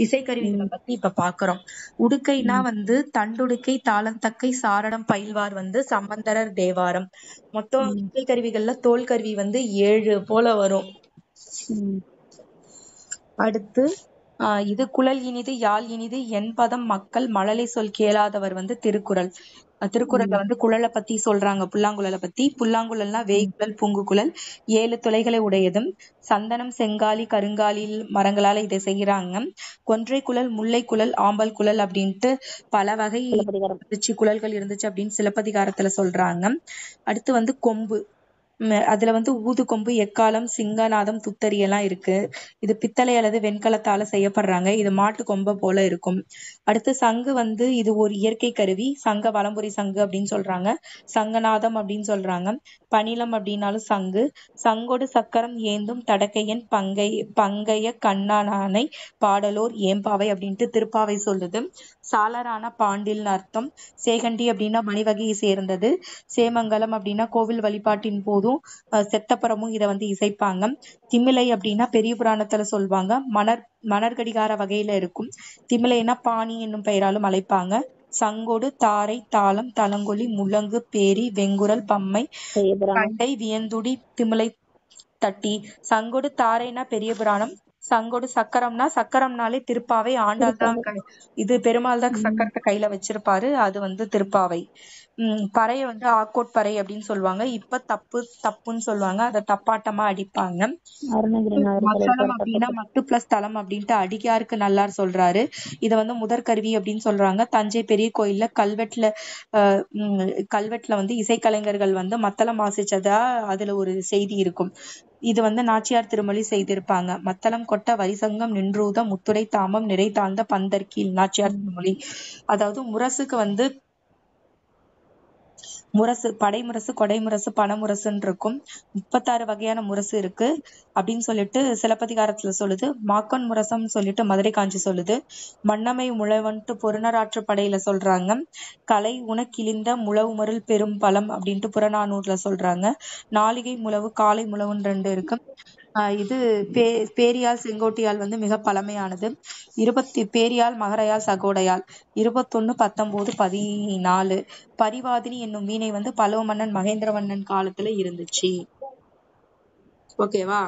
இசைக்கருவிகளை பத்தி இப்ப பாக்குறோம். உடுக்கைனா வந்து தண்டுடுக்கை தாளந்தக்கை சாரணம் பயில்வார் வந்து சம்பந்தரர் தேவாரம். மொத்தம் இசைக்கருவிகள்ல தோல் கருவி வந்து ஏழு போல வரும். அடுத்து ஆஹ் இது குழல் இனிது யாழ் இனிது என்பதம் மக்கள் மழலை சொல் கேளாதவர் வந்து திருக்குறள். திருக்குறள்ல வந்து குழலை பத்தி சொல்றாங்க புல்லாங்குழலை பத்தி. புல்லாங்குழல்னா வேய்குழல் பூங்குழல். ஏழு துளைகளை உடையதும் சந்தனம் செங்காலி கருங்காலி மரங்களால இதை செய்யறாங்க கொன்றை குழல் முல்லை குழல் ஆம்பல் குழல் அப்படின்ட்டு பல வகை குழல்கள் இருந்துச்சு அப்படின்னு சிலப்பதிகாரத்துல சொல்றாங்க. அடுத்து வந்து கொம்பு. அதுல வந்து ஊதுகொம்பு எக்காளம் சிங்கநாதம் துத்தரி எல்லாம் இருக்கு. இது பித்தளை அல்லது வெண்கலத்தால செய்யப்படுறாங்க. இது மாட்டு கொம்பை போல இருக்கும். அடுத்து சங்கு வந்து இது ஒரு இயற்கை கருவி. சங்க வலம்புரி சங்கு அப்படின்னு சொல்றாங்க. சங்கநாதம் அப்படின்னு சொல்றாங்க. பணிலம் அப்படின்னாலும் சங்கு. சங்கொடு சக்கரம் ஏந்தும் தடக்கையன் பங்கை பங்கைய கண்ணனானை பாடலோர் ஏம்பாவை அப்படின்ட்டு திருப்பாவை சொல்லுது. சாளரான பாண்டில்னு அர்த்தம். சேகண்டி அப்படின்னா மணிவகையை சேர்ந்தது. சேமங்கலம் அப்படின்னா கோவில் வழிபாட்டின் போதும் அஹ் செத்தப்புறமும் இதை வந்து இசைப்பாங்க. திமிலை அப்படின்னா பெரிய புராணத்துல சொல்லுவாங்க மணர் மணற்கடிகார வகையில இருக்கும். திமிலைனா பாணி என்னும் பெயராலும் அழைப்பாங்க. சங்கொடு தாரை தாளம் தலங்கொலி முழங்கு பேரி வெங்குரல் பம்மை கண்டை வியந்துடி திமிலை தட்டி. சங்கொடு தாரைனா பெரிய புராணம். சங்கொடு சக்கரம்னா சக்கரம்னாலே திருப்பாவை ஆண்டாள் தான் இது பெருமாள் தான் சக்கரத்தை கையில வச்சிருப்பாரு. அது வந்து திருப்பாவை. உம் பறைய வந்து ஆக்கோட் பறை அப்படின்னு சொல்லுவாங்க. இப்ப தப்பு தப்புன்னு சொல்லுவாங்க. அதை தப்பாட்டமா அடிப்பாங்க. மத்தளம் அப்படின்னா மட்டு பிளஸ் தளம் அப்படின்ட்டு அடிகாருக்கு நல்லார் சொல்றாரு. இத வந்து முதற் கருவி அப்படின்னு சொல்றாங்க. தஞ்சை பெரிய கோயில்ல கல்வெட்டுல கல்வெட்டுல வந்து இசைக்கலைஞர்கள் வந்து மத்தளம் வாசிச்சதா அதுல ஒரு செய்தி இருக்கும். இது வந்து நாச்சியார் திருமொழி செய்திருப்பாங்க. மத்தளம் கொட்ட வரிசங்கம் நின்றூத முத்துரை தாமம் நிறை தாழ்ந்த பந்தர்கீழ் நாச்சியார் திருமொழி. அதாவது முரசுக்கு வந்து முரசு படைமுரசு கொடைமுரசு பணமுரசுன்னு இருக்கும் முப்பத்தாறு வகையான முரசு இருக்கு. அப்படின்னு சொல்லிட்டு சிலப்பதிகாரத்துல சொல்லுது. மாக்கன் முரசம்னு சொல்லிட்டு மதுரை காஞ்சி சொல்லுது. மன்னமை முழவன்ட்டு பொருணராற்று படையில சொல்றாங்க. கலை உனக்கிழிந்த முழவுமருள் பெரும் பலம் அப்படின்ட்டு புறநானூறுல சொல்றாங்க. நாளிகை முழவு காலை முழவுன்னு ரெண்டு இருக்கு. இது பே பேரியாழ் செங்கோட்டியால் வந்து மிக பழமையானது. இருபத்தி பேரியாழ் மகரயாழ் சகோடையாழ் இருபத்தொன்னு பத்தொன்பது பதினாலு. பரிவாதினி என்னும் வீணை வந்து பல்லவ மன்னன் மகேந்திர காலத்துல இருந்துச்சு. ஓகேவா?